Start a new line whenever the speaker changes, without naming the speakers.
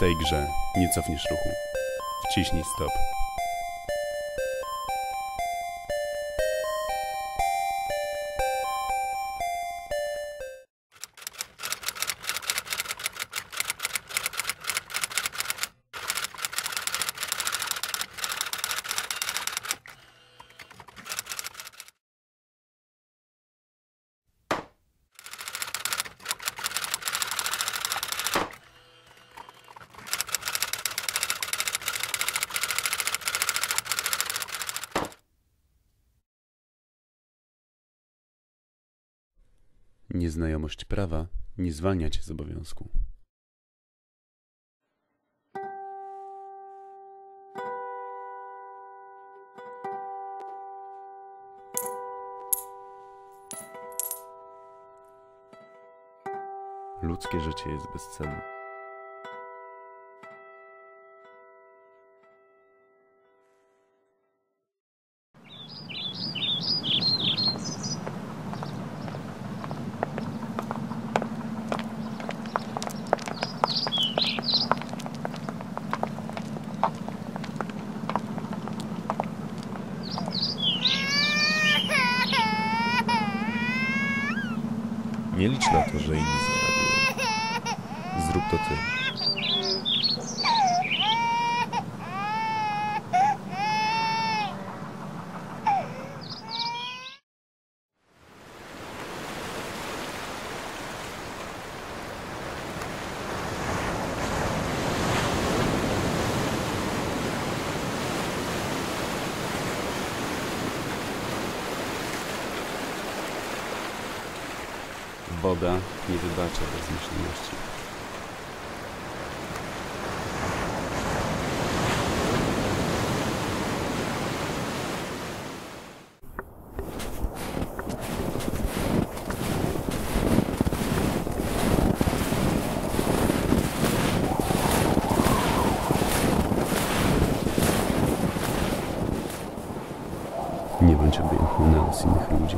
tej grze nie cofniesz ruchu. Wciśnij stop. Nieznajomość prawa nie zwalnia cię z obowiązku. Ludzkie życie jest bezcenne.
Nie licz na to, że inni zarabiają. Zrób to ty.
Boga nie wybacza bezmyślności. Nie bądź obojętny na los innych ludzi.